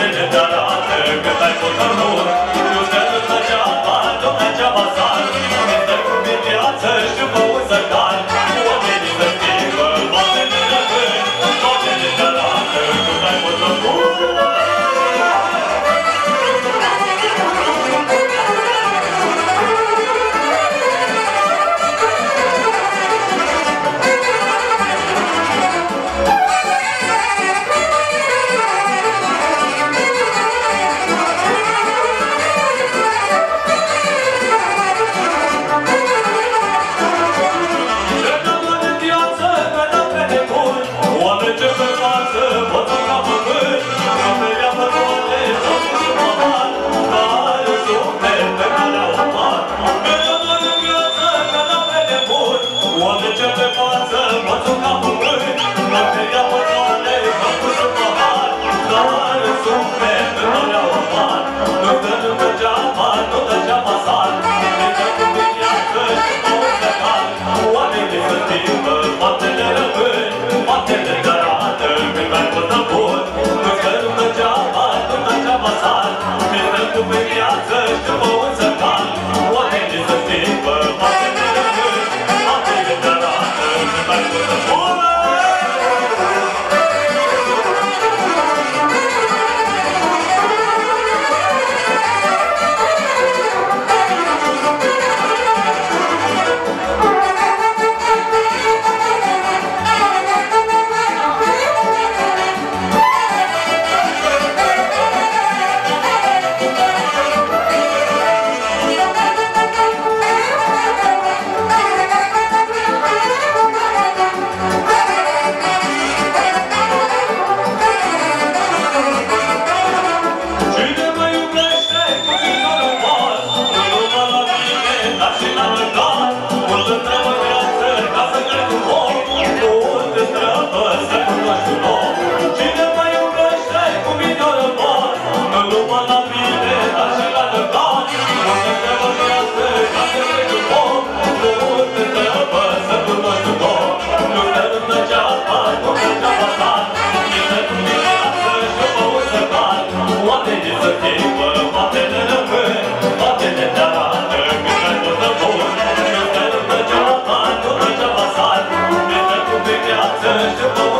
Angele de arată cât ai putut Să-și după viață și după un Doctor to